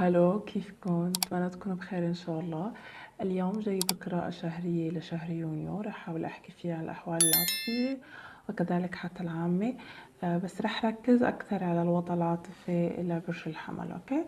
hello كيفكن؟ أتمنى تكونوا بخير إن شاء الله اليوم جايبة قراءة شهرية لشهر يونيو رح أحاول أحكي فيها عن الأحوال العاطفية وكذلك حتى العامة. آه، بس رح ركز أكثر على الوضع العاطفي لبرج الحمل okay؟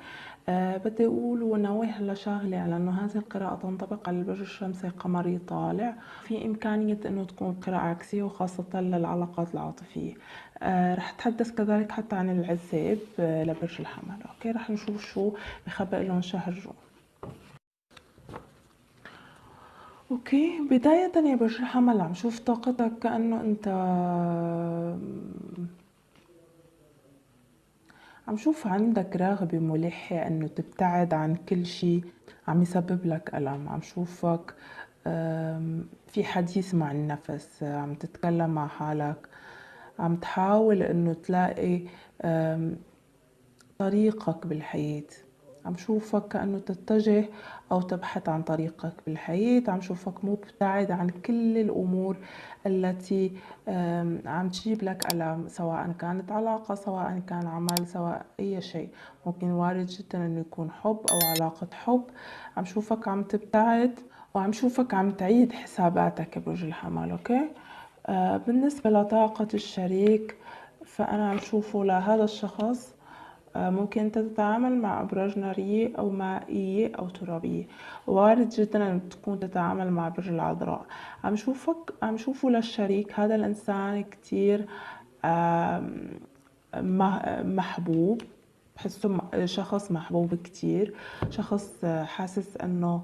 أه بدي أقول ونوه لشغلة على أنه هذه القراءة تنطبق على البرج الشمسي قمري طالع. في إمكانية أنه تكون قراءة عكسية وخاصة للعلاقات العاطفية. أه رح أتحدث كذلك حتى عن العزاب آه، لبرج الحمل okay؟ رح نشوف شو بخبئ لهم شهر جون. أوكي. بداية يا برج الحمل عم شوف طاقتك كأنه أنت عم شوف عندك رغبة ملحة إنه تبتعد عن كل شي عم يسبب لك ألم. عم شوفك في حديث مع النفس عم تتكلم مع حالك. عم تحاول إنه تلاقي طريقك بالحياة. عم شوفك كأنه تتجه أو تبحث عن طريقك بالحياة عم شوفك مبتعد عن كل الأمور التي عم تجيب لك ألم سواء كانت علاقة سواء كان عمل سواء أي شيء. ممكن وارد جدا أنه يكون حب أو علاقة حب. عم شوفك عم تبتعد وعم شوفك عم تعيد حساباتك برج الحمل أوكي؟ آه، بالنسبة لطاقة الشريك فأنا عم شوفه لهذا الشخص ممكن أنت تتعامل مع أبراج نارية أو مائية أو ترابية. وارد جدا أن تكون تتعامل مع برج العذراء. عم شوفك عم شوفه للشريك. هذا الإنسان كتير محبوب. بحسه شخص محبوب كتير. شخص حاسس إنه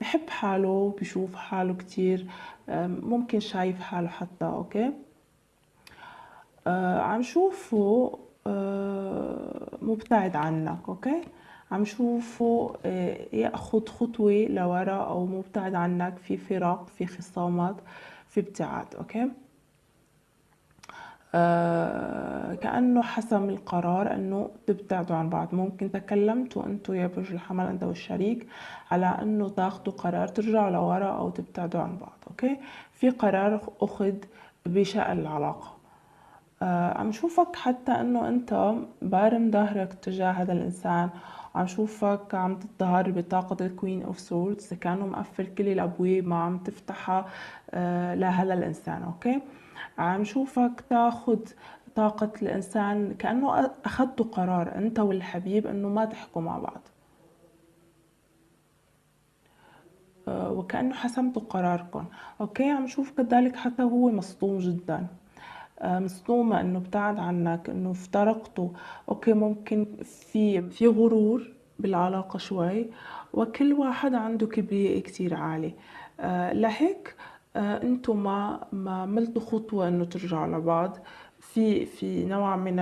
بحب حاله بشوف حاله كتير. ممكن شايف حاله حتى أوكي؟ آه عم شوفه آه مبتعد عنك أوكي؟ عم شوفه آه يأخذ خطوة لورا أو مبتعد عنك في فراق في خصامات في ابتعاد أوكي؟ آه كأنه حسم القرار أنه تبتعدوا عن بعض. ممكن تكلمتوا أنتوا يا برج الحمل أنت والشريك على أنه تاخدوا قرار ترجعوا لورا أو تبتعدوا عن بعض أوكي؟ في قرار أخذ بشأن العلاقة. آه، عم شوفك حتى إنه أنت بارم ظهرك تجاه هذا الإنسان. عم شوفك عم تظهر بطاقة ال queen of swords كأنه مقفل كل الأبواب ما عم تفتحها آه، لهذا الإنسان أوكي؟ عم شوفك تاخد طاقة الإنسان كأنه اخذتوا قرار أنت والحبيب إنه ما تحكوا مع بعض. آه، وكأنه حسمتوا قراركم أوكي؟ عم شوف كذلك حتى هو مصدوم جدا. آه، مصدومة إنه ابتعد عنك إنه افترقتوا أوكي ممكن في في غرور بالعلاقة شوي. وكل واحد عنده كبرياء كتير عالي. آه لهيك آه أنتم ما ما عملتوا خطوة إنه ترجعوا لبعض. في في نوع من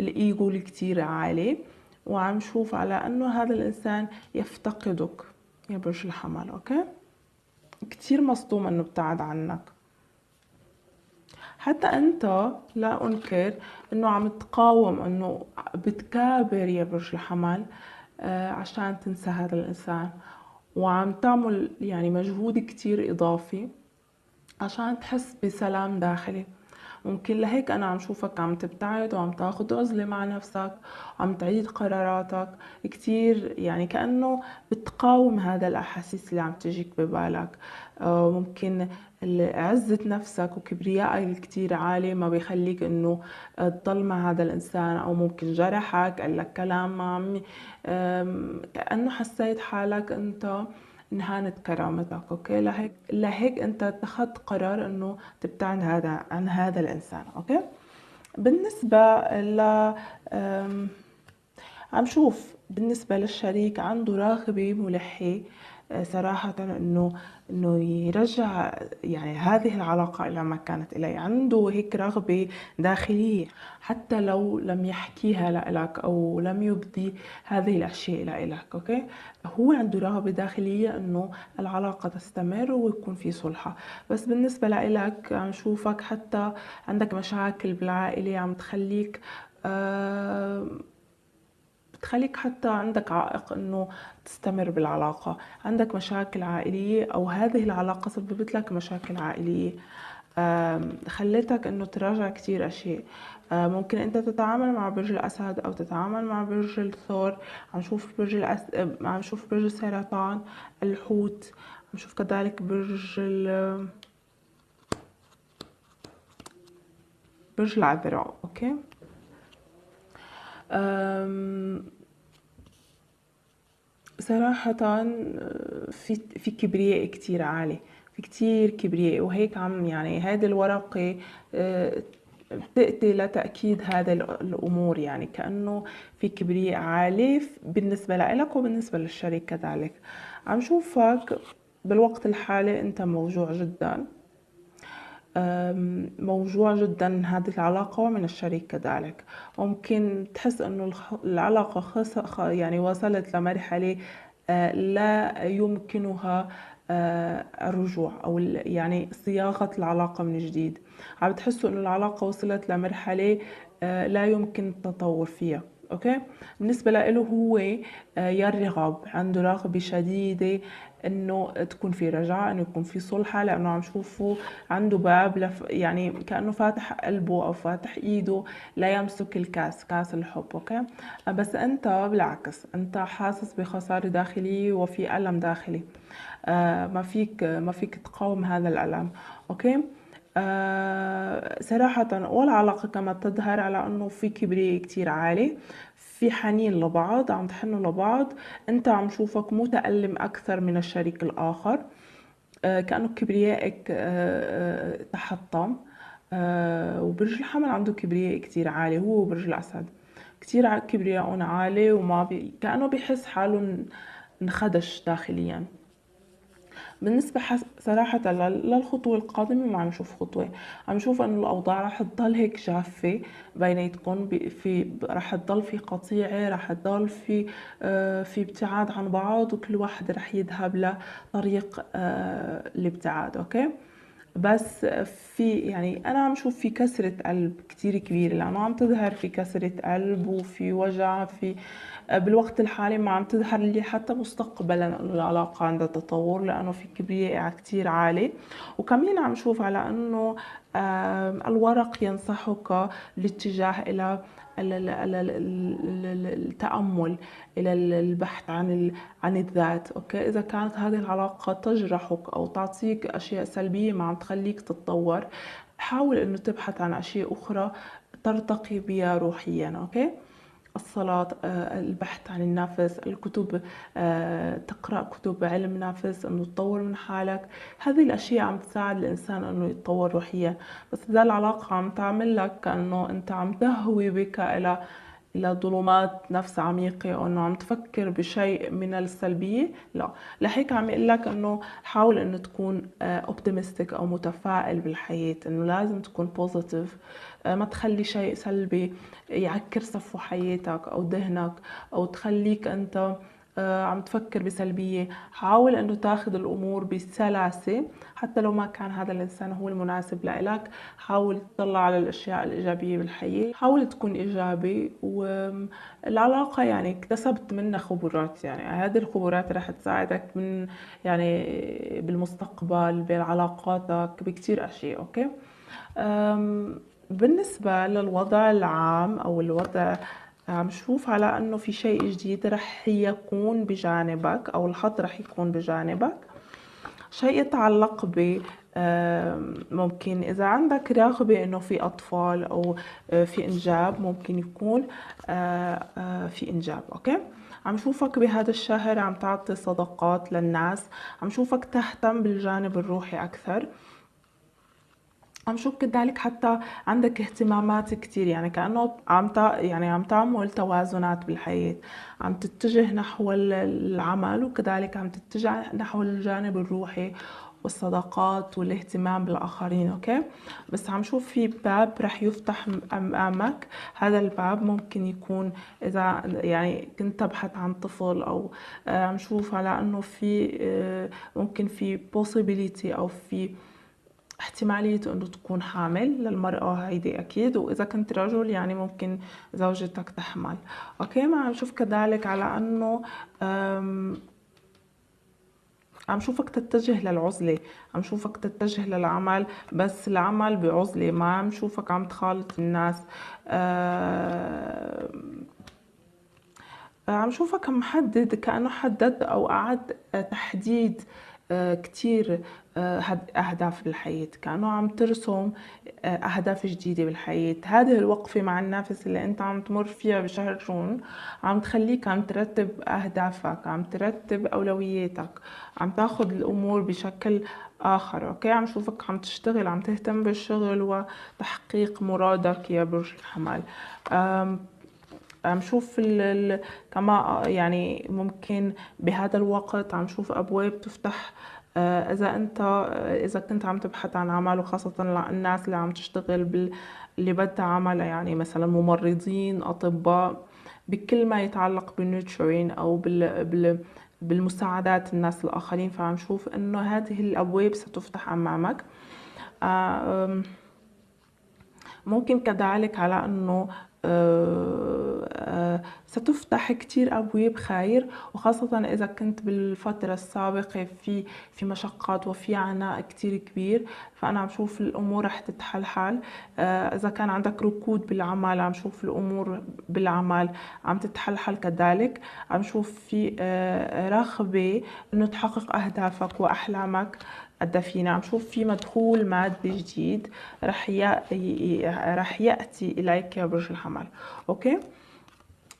الإيجو الكتير عالي. وعم شوف على إنه هذا الإنسان يفتقدك يا برج الحمل. أوكي؟ كتير مصدوم إنه ابتعد عنك. حتى أنت لا أنكر إنه عم تقاوم إنه بتكابر يا برج الحمل آه، عشان تنسى هذا الإنسان. وعم تعمل يعني مجهود كتير إضافي عشان تحس بسلام داخلي. ممكن لهيك أنا عم شوفك عم تبتعد وعم تاخد عزلة مع نفسك وعم تعيد قراراتك. كتير يعني كأنه بتقاوم هذا الأحاسيس اللي عم تجيك ببالك. آه، ممكن عزة نفسك وكبريائك الكتير عالي ما بيخليك إنه تضل مع هذا الإنسان. أو ممكن جرحك قال لك كلام ما عم كأنه حسيت حالك أنت انهانت كرامتك أوكي؟ لهيك لهيك أنت اتخذت قرار إنه تبتعد هذا عن هذا الإنسان أوكي؟ بالنسبة ل عم شوف بالنسبة للشريك عنده راغبة ملحة. صراحة إنه إنه يرجع يعني هذه العلاقة إلى ما كانت الي عنده هيك رغبة داخلية. حتى لو لم يحكيها لك أو لم يبدي هذه الأشياء لك أوكي؟ هو عنده رغبة داخلية إنه العلاقة تستمر ويكون في صلحة. بس بالنسبة لك عم شوفك حتى عندك مشاكل بالعائلة عم تخليك آه بتخليك حتى عندك عائق إنه تستمر بالعلاقة. عندك مشاكل عائلية أو هذه العلاقة سببت لك مشاكل عائلية. خلتك إنه تراجع كتير أشياء. آه، ممكن أنت تتعامل مع برج الأسد أو تتعامل مع برج الثور. عم نشوف برج الأس... عم نشوف برج السرطان الحوت. عم نشوف كذلك برج ال... برج العذراء أوكي؟ أم... صراحة في في كبرياء كتير عالي في كتير كبرياء وهيك عم يعني هذه الورقة بتأتي لتأكيد هذا الأمور يعني كأنه في كبرياء عالي بالنسبة لك وبالنسبة للشريك كذلك عم شوفك بالوقت الحالي أنت موجوع جدا. موجوع جدا هذه العلاقة ومن الشريك كذلك. ممكن تحس أنه العلاقة يعني وصلت لمرحلة أه، لا يمكنها أه، الرجوع أو يعني صياغة العلاقة من جديد. عم تحسوا إنه العلاقة وصلت لمرحلة آه، لا يمكن التطور فيها. أوكي؟ بالنسبة له هو يرغب عنده رغبة شديدة إنه تكون في رجعه إنه يكون في صلحة لأنه عم شوفه عنده باب لف يعني كأنه فاتح قلبه أو فاتح إيده لا يمسك الكاس كاس الحب أوكي؟ آه، بس أنت بالعكس أنت حاسس بخسارة داخلية وفي ألم داخلي. ما فيك ما فيك تقاوم هذا الألم أوكي؟ آه، صراحة والعلاقة كما تظهر على أنه في كبرياء كتير عالي. في حنين لبعض عم تحنوا لبعض أنت عم شوفك متألم أكثر من الشريك الآخر. آه، كأنه كبريائك آه، تحطم. وبرج الحمل عنده كبرياء كتير عالي هو وبرج الأسد. كتير كبرياء عالي وما بي... كأنه بيحس حاله انخدش داخليا. بالنسبة صراحة للخطوة القادمة ما عم نشوف خطوة. عم نشوف إنه الأوضاع رح تضل هيك جافة بيناتكم في رح تضل في قطيعة رح تضل في آه، في ابتعاد عن بعض وكل واحد رح يذهب لطريق آه، الابتعاد أوكي؟ بس في يعني أنا عم شوف في كسرة قلب كتير كبيرة لأنه عم تظهر في كسرة قلب وفي وجع في بالوقت الحالي ما عم تظهر لي حتى مستقبلا إنه العلاقة عندها تطور لأنه في كبرياء كتير عالي. وكمان عم شوف على إنه الورق ينصحك الاتجاه إلى التأمل إلى البحث عن عن الذات أوكي؟ إذا كانت هذه العلاقة تجرحك أو تعطيك أشياء سلبية ما عم تخليك تتطور حاول إنه تبحث عن أشياء أخرى ترتقي بها روحيا أوكي؟ الصلاة آه، البحث عن النفس الكتب آه، تقرأ كتب علم نفس أنه تطور من حالك. هذه الأشياء عم تساعد الإنسان أنه يتطور روحيا. بس إذا العلاقة عم تعمل لك كأنه أنت عم تهوي بك إلى إلى ظلمات نفس عميقة أو إنه عم تفكر بشيء من السلبية؟ لا. لهيك عم يقول لك إنه حاول إنه تكون optimistic آه، أو متفائل بالحياة إنه لازم تكون positive آه، ما تخلي شيء سلبي يعكر صفو حياتك أو ذهنك أو تخليك أنت عم تفكر بسلبية. حاول أنه تاخذ الأمور بسلاسة. حتى لو ما كان هذا الإنسان هو المناسب لإلك حاول تطلع على الأشياء الإيجابية بالحياة حاول تكون إيجابي والعلاقة يعني اكتسبت منها خبرات. يعني هذه الخبرات رح تساعدك من يعني بالمستقبل بعلاقاتك بكتير أشياء أوكي؟ بالنسبة للوضع العام أو الوضع عم شوف على إنه في شيء جديد رح يكون بجانبك أو الحظ رح يكون بجانبك. شيء يتعلق ب ممكن إذا عندك رغبة إنه في أطفال أو آه، في إنجاب ممكن يكون آه، آه، في إنجاب أوكي؟ عم شوفك بهذا الشهر عم تعطي صدقات للناس عم شوفك تهتم بالجانب الروحي أكثر. عم شوف كذلك حتى عندك اهتمامات كتير يعني كأنه عم يعني عم تعمل توازنات بالحياة. عم تتجه نحو العمل وكذلك عم تتجه نحو الجانب الروحي والصداقات والاهتمام بالآخرين أوكي؟ بس عم شوف في باب رح يفتح أمامك. هذا الباب ممكن يكون إذا يعني كنت تبحث عن طفل أو آه، عم شوف على أنه في آه، ممكن في possibility أو في احتمالية إنه تكون حامل للمرأة هيدي أكيد. وإذا كنت رجل يعني ممكن زوجتك تحمل. أوكي ما عم شوف كذلك على أنه عم شوفك تتجه للعزلة عم شوفك تتجه للعمل بس العمل بعزلة. ما عم شوفك عم تخالط الناس. عم شوفك محدد كأنه حدد أو أعد تحديد آه، كتير آه، أهداف بالحياة. كأنه عم ترسم آه، أهداف جديدة بالحياة. هذه الوقفة مع النفس اللي أنت عم تمر فيها بشهر جون عم تخليك عم ترتب أهدافك عم ترتب أولوياتك عم تاخد الأمور بشكل آخر. أوكي؟ عم شوفك عم تشتغل عم تهتم بالشغل وتحقيق مرادك يا برج الحمل. عم شوف كما يعني ممكن بهذا الوقت عم شوف أبواب تفتح آه، إذا أنت آه، إذا كنت عم تبحث عن عمل وخاصة الناس اللي عم تشتغل بال اللي بدها عمل يعني مثلا ممرضين أطباء بكل ما يتعلق بالنيوترين أو بال, بال بالمساعدات الناس الآخرين. فعم شوف إنه هذه الأبواب ستفتح أمامك. آه، ممكن كذلك على إنه ستفتح كتير أبواب خير وخاصة إذا كنت بالفترة السابقة في في مشقات وفي عناء كتير كبير فأنا عم شوف الأمور رح تتحلحل آه، إذا كان عندك ركود بالعمل عم شوف الأمور بالعمل عم تتحلحل كذلك. عم شوف في رغبة إنه تحقق أهدافك وأحلامك. الدفينة. عم شوف في مدخول مادي جديد رح رح يأتي إليك يا برج الحمل. أوكي؟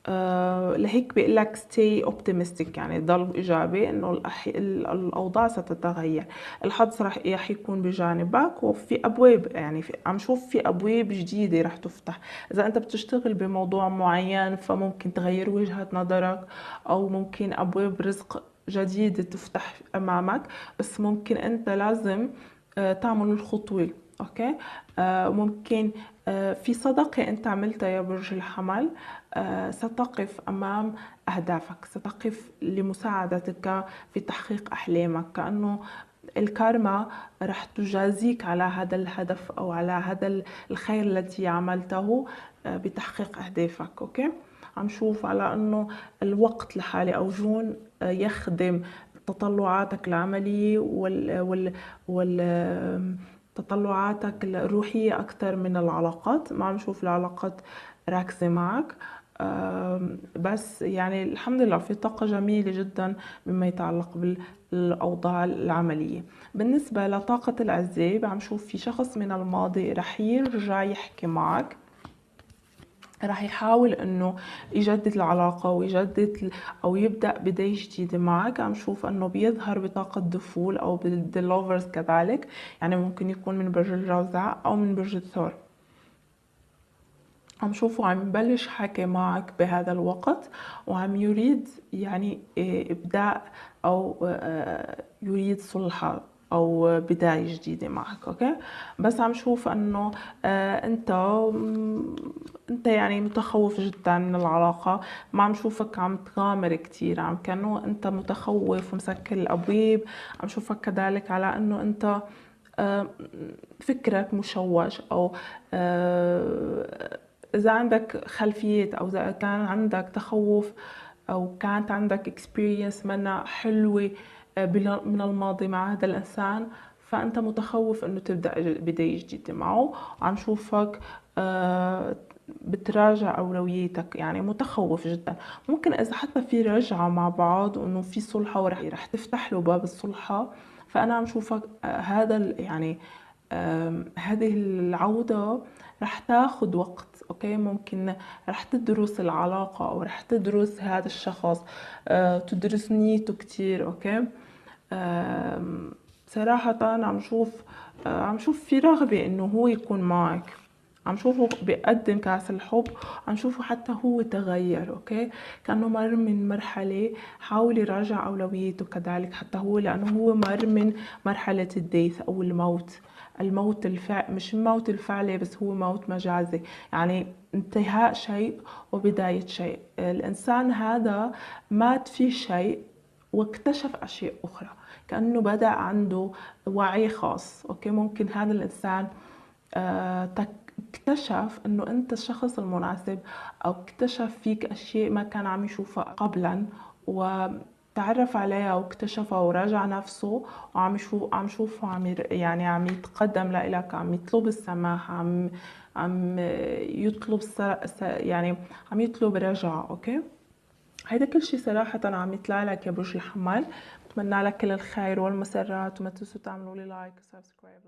آه لهيك بيقول لك stay optimistic يعني ضل إيجابي إنه الأوضاع ستتغير. الحظ رح رح يكون بجانبك وفي أبواب يعني في عم شوف في أبواب جديدة رح تفتح. إذا أنت بتشتغل بموضوع معين فممكن تغير وجهة نظرك أو ممكن أبواب رزق جديدة تفتح أمامك بس ممكن أنت لازم آه، تعمل الخطوة أوكي؟ آه، ممكن آه، في صدقة أنت عملتها يا برج الحمل ستقف أمام أهدافك ستقف لمساعدتك في تحقيق أحلامك. كأنه الكارما رح تجازيك على هذا الهدف أو على هذا الخير الذي عملته بتحقيق أهدافك أوكي؟ عم شوف على إنه الوقت لحالي أو جون يخدم تطلعاتك العملية وال وال وال تطلعاتك الروحية أكثر من العلاقات. ما عم نشوف العلاقات راكزة معك. بس يعني الحمد لله في طاقة جميلة جدا مما يتعلق بالأوضاع العملية. بالنسبة لطاقة العزاب عم شوف في شخص من الماضي رح يرجع يحكي معك. راح يحاول إنه يجدد العلاقة ويجدد أو يبدأ بداية جديدة معك. عم شوف إنه بيظهر بطاقة the fool أو بال lovers كذلك. يعني ممكن يكون من برج الجوزاء أو من برج الثور. عم شوفه عم يبلش حكي معك بهذا الوقت وعم يريد يعني ابداء أو آه، يريد صلح أو بداية جديدة معك أوكي؟ بس عم شوف إنه آه أنت أنت يعني متخوف جدا من العلاقة. ما عم شوفك عم تغامر كثير عم كأنه أنت متخوف ومسكر الأبواب. عم شوفك كذلك على إنه أنت آه فكرك مشوش أو آه إذا عندك خلفيات أو إذا كان عندك تخوف أو كانت عندك اكسبيرينس منا حلوة من الماضي مع هذا الإنسان فأنت متخوف أنه تبدأ بداية جديدة معه. وعم شوفك آه، بتراجع أولوياتك يعني متخوف جدا. ممكن إذا حتى في رجعة مع بعض وإنه في صلحة ورح رح تفتح له باب الصلحة. فأنا عم شوفك آه، هذا يعني هذه العودة رح تاخد وقت أوكي؟ ممكن رح تدرس العلاقة أو رح تدرس هذا الشخص. تدرس نيته كتير أوكي؟ صراحة عم شوف أه عم شوف في رغبة إنه هو يكون معك. عم شوفه بيقدم كاس الحب عم شوفه حتى هو تغير أوكي؟ كأنه مر من مرحلة حاول يراجع أولوياته كذلك حتى هو لأنه هو مر من مرحلة ال death أو الموت. الموت الفع... مش الموت الفعلي بس هو موت مجازي. يعني انتهاء شيء وبداية شيء. الإنسان هذا مات في شيء واكتشف أشياء أخرى. كأنه بدأ عنده وعي خاص. أوكي ممكن هذا الإنسان آه اكتشف إنه أنت الشخص المناسب أو اكتشف فيك أشياء ما كان عم يشوفها قبلا و تعرف عليها واكتشفها وراجع نفسه وعم يشوف عم شوفه عم يعني عم يتقدم لإلك عم يطلب السماح عم عم يطلب يعني عم يطلب رجعة. أوكي؟ هيدا كل شيء صراحة عم يطلع لك يا برج الحمل بتمنى لك كل الخير والمسرات وما تنسوا تعملوا لي like و subscribe